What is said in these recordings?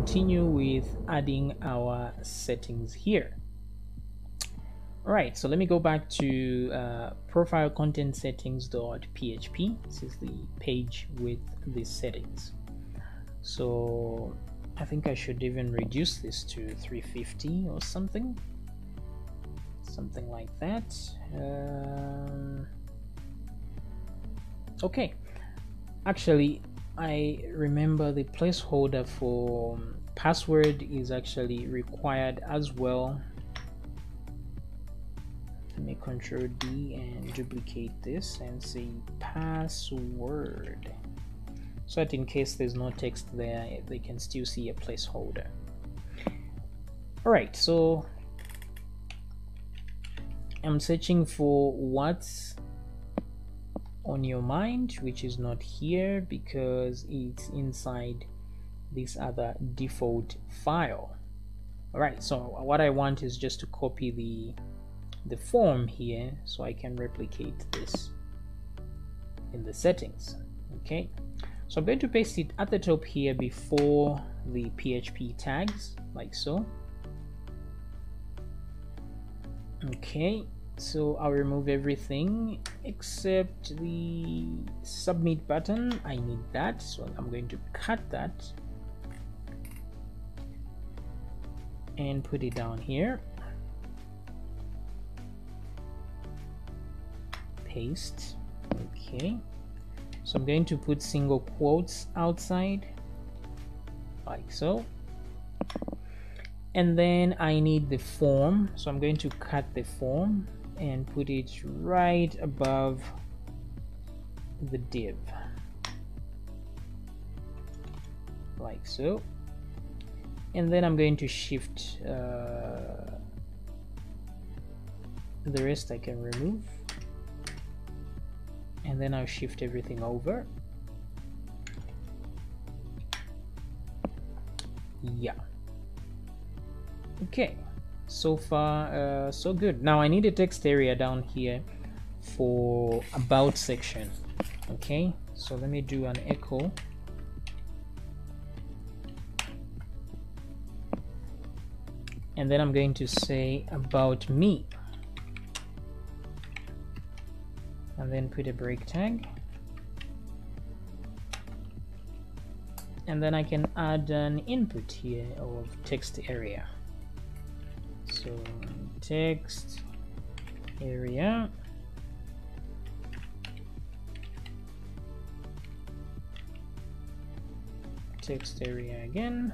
continue with adding our settings here. All right so let me go back to uh, profile content settings.php this is the page with the settings. So I think I should even reduce this to 350 or something. Something like that. Um, okay. Actually I remember the placeholder for um, password is actually required as well. Let me control D and duplicate this and say password. So that in case there's no text there they can still see a placeholder. All right so I'm searching for what's on your mind which is not here because it's inside this other default file. All right so what I want is just to copy the the form here so I can replicate this in the settings okay? So I'm going to paste it at the top here before the PHP tags like so. Okay so I'll remove everything except the submit button. I need that so I'm going to cut that and put it down here. Paste. Okay. So I'm going to put single quotes outside like so. And then I need the form. So I'm going to cut the form and put it right above the div. Like so. And then I'm going to shift uh, the rest I can remove. And then I'll shift everything over. Yeah. Okay so far uh, so good. Now I need a text area down here for about section okay? So let me do an echo. And then I'm going to say about me. And then put a break tag. And then I can add an input here of text area so text area. Text area again.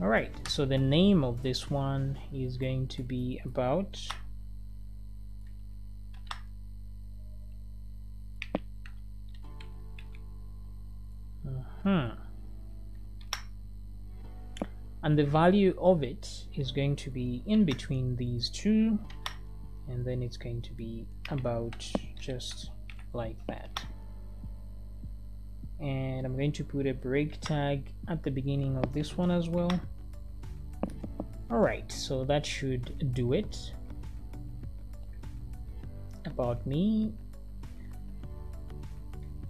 All right so the name of this one is going to be about And the value of it is going to be in between these two, and then it's going to be about just like that. And I'm going to put a break tag at the beginning of this one as well. Alright, so that should do it. About me,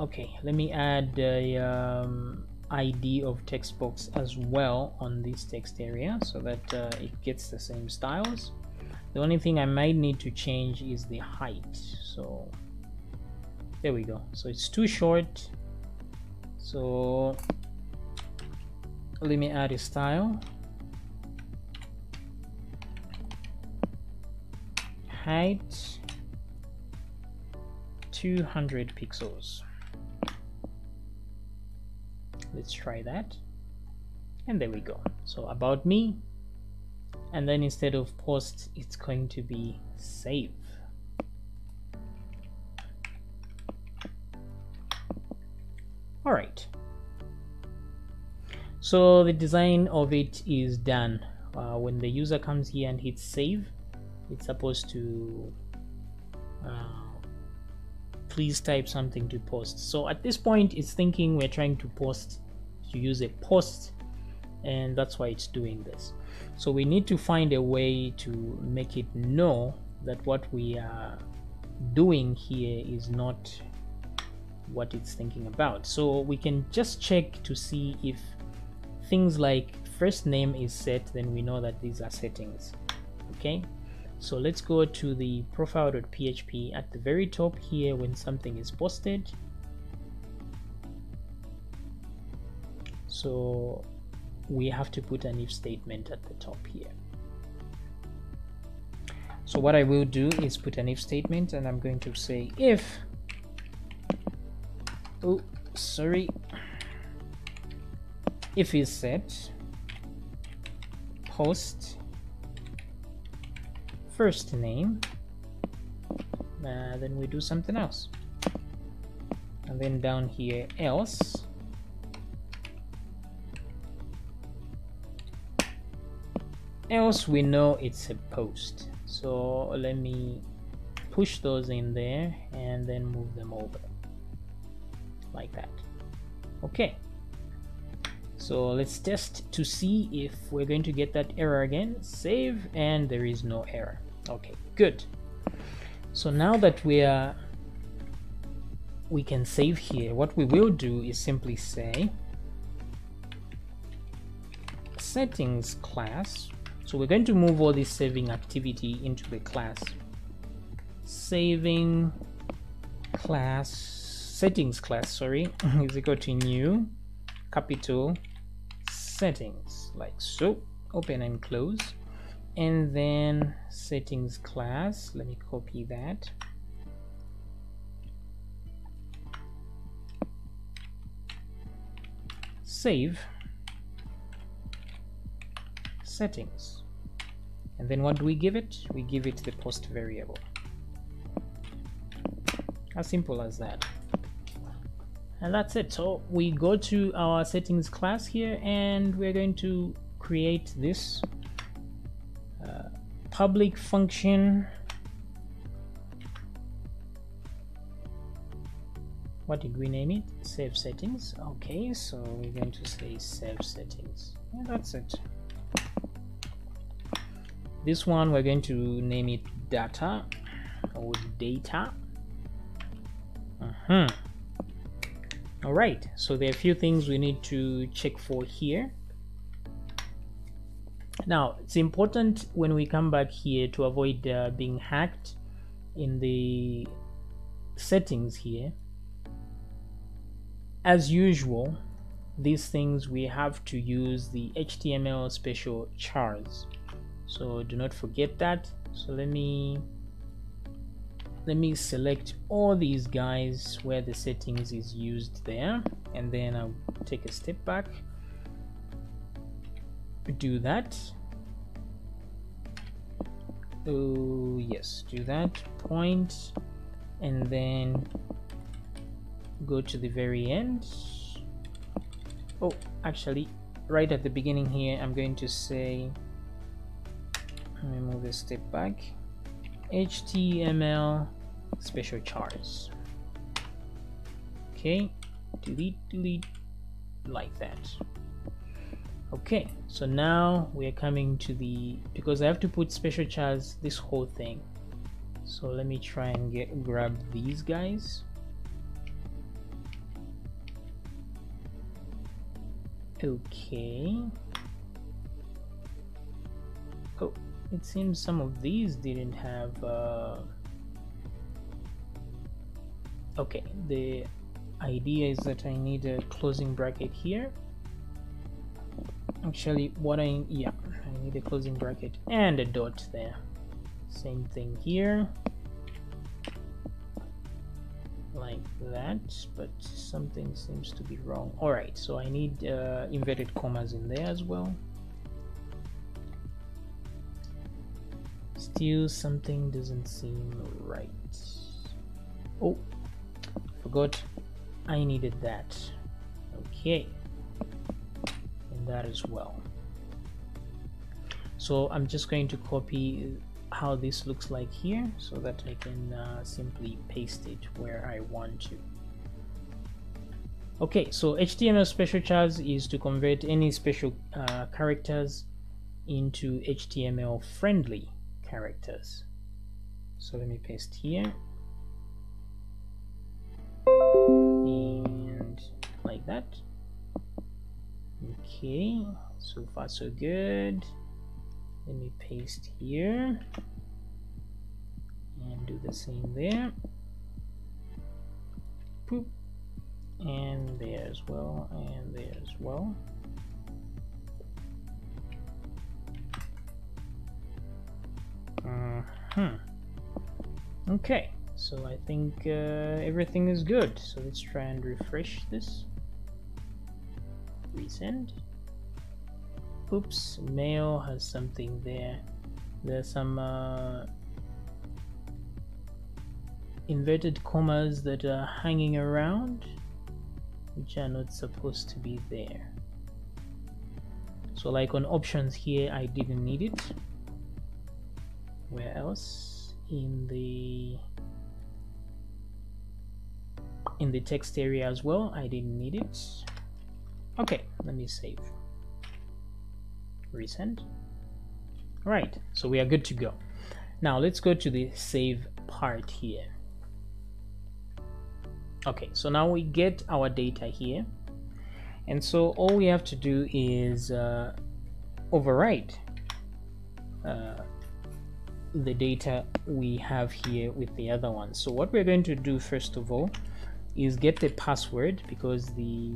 okay let me add a um, ID of text box as well on this text area so that uh, it gets the same styles. The only thing I might need to change is the height so there we go. So it's too short. So let me add a style. Height 200 pixels let's try that. And there we go. So about me. And then instead of post it's going to be save. All right. So the design of it is done. Uh, when the user comes here and hits save it's supposed to uh, please type something to post so at this point it's thinking we're trying to post to use a post and that's why it's doing this so we need to find a way to make it know that what we are doing here is not what it's thinking about. So we can just check to see if things like first name is set, then we know that these are settings. Okay, so let's go to the profile.php at the very top here when something is posted. So we have to put an if statement at the top here. So what I will do is put an if statement and I'm going to say if oh sorry if is set post first name uh, then we do something else. And then down here else. Else we know it's a post. So let me push those in there and then move them over. Like that. Okay. So let's test to see if we're going to get that error again. Save and there is no error okay good so now that we are we can save here what we will do is simply say settings class so we're going to move all this saving activity into the class. Saving class, settings class, sorry, is equal to new, capital, settings, like so, open and close. And then settings class, let me copy that. Save. Settings. And then what do we give it? We give it the post variable. As simple as that. And that's it. So we go to our settings class here and we're going to create this public function. What did we name it? Save settings. Okay so we're going to say save settings. And that's it. This one we're going to name it data or data. Uh -huh. all right so there are a few things we need to check for here now it's important when we come back here to avoid uh, being hacked in the settings here. As usual these things we have to use the HTML special chars. So do not forget that. So let me let me select all these guys where the settings is used there and then I'll take a step back. Do that oh yes do that point and then go to the very end. Oh actually right at the beginning here I'm going to say let me move this step back. Html special chars okay delete delete like that okay so now we are coming to the because I have to put special chars this whole thing. So let me try and get grab these guys. Okay. Oh it seems some of these didn't have uh... okay the idea is that I need a closing bracket here actually what I yeah I need a closing bracket and a dot there. Same thing here. Like that but something seems to be wrong. All right so I need uh, inverted commas in there as well. Still something doesn't seem right. Oh forgot. I needed that. Okay that as well so I'm just going to copy how this looks like here so that I can uh, simply paste it where I want to okay so HTML special chars is to convert any special uh, characters into HTML friendly characters. So let me paste here. And like that okay so far so good. Let me paste here and do the same there. Boop. and there as well and there as well. Uh -huh. okay so I think uh, everything is good. So let's try and refresh this resend oops mail has something there. There's some uh, inverted commas that are hanging around which are not supposed to be there. So like on options here I didn't need it. Where else? In the in the text area as well I didn't need it okay let me save. Resend. Right so we are good to go. Now let's go to the save part here. Okay so now we get our data here. And so all we have to do is uh, overwrite uh, the data we have here with the other one. So what we're going to do first of all is get the password because the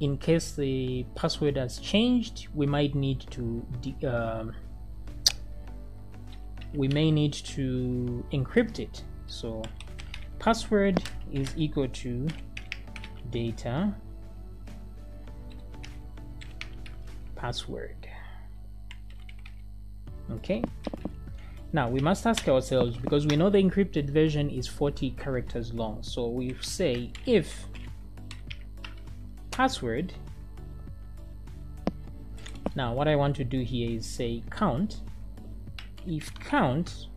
in case the password has changed we might need to uh, we may need to encrypt it. So password is equal to data password. Okay. Now we must ask ourselves because we know the encrypted version is 40 characters long so we say if password. Now what I want to do here is say count. If count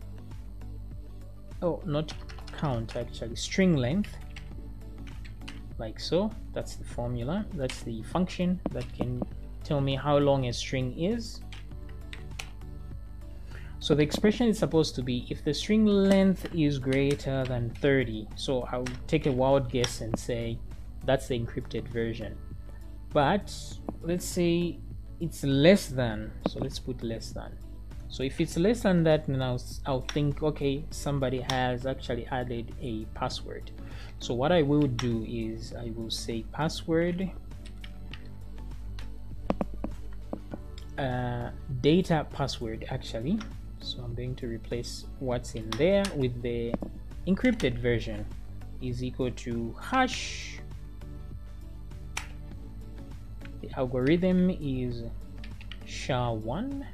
oh not count actually string length like so. That's the formula. That's the function that can tell me how long a string is. So the expression is supposed to be if the string length is greater than 30 so I'll take a wild guess and say that's the encrypted version. But let's say it's less than so let's put less than. So if it's less than that then I'll, I'll think okay somebody has actually added a password. So what I will do is I will say password uh, data password actually. So I'm going to replace what's in there with the encrypted version is equal to hash the algorithm is SHA-1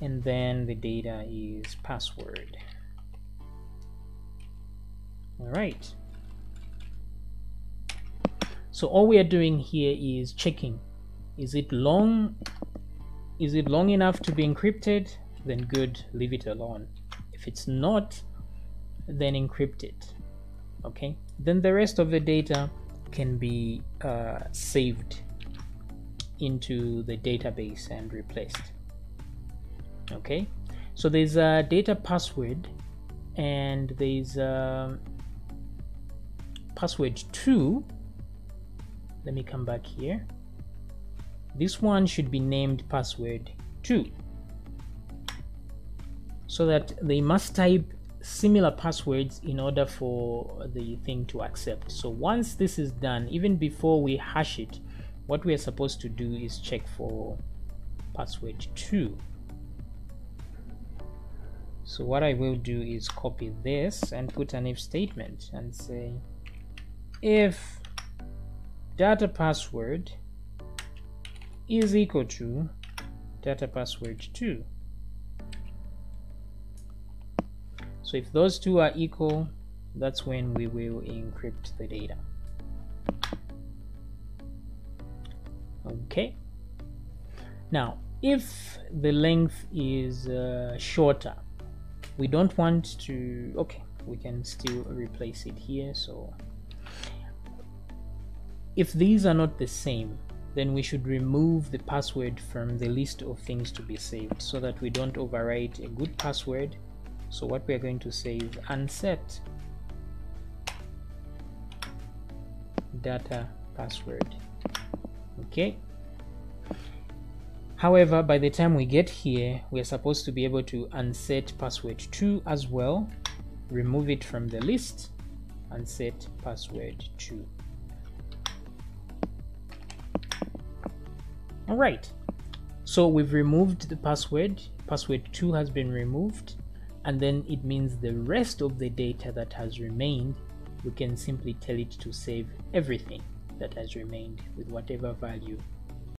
and then the data is password. All right. So all we are doing here is checking. Is it long is it long enough to be encrypted? Then good leave it alone. If it's not then encrypt it. Okay? Then the rest of the data can be uh, saved into the database and replaced. Okay? So there's a data password and there's a password 2 let me come back here. This one should be named password 2 so that they must type similar passwords in order for the thing to accept. So once this is done even before we hash it what we are supposed to do is check for password 2 so what I will do is copy this and put an if statement and say if data password is equal to data password 2 so if those two are equal that's when we will encrypt the data. Okay. Now if the length is uh, shorter we don't want to okay we can still replace it here so. If these are not the same then we should remove the password from the list of things to be saved so that we don't overwrite a good password so what we are going to say is unset data password. Okay? However by the time we get here we're supposed to be able to unset password 2 as well. Remove it from the list. And set password 2 all right. So we've removed the password. Password 2 has been removed and then it means the rest of the data that has remained we can simply tell it to save everything that has remained with whatever value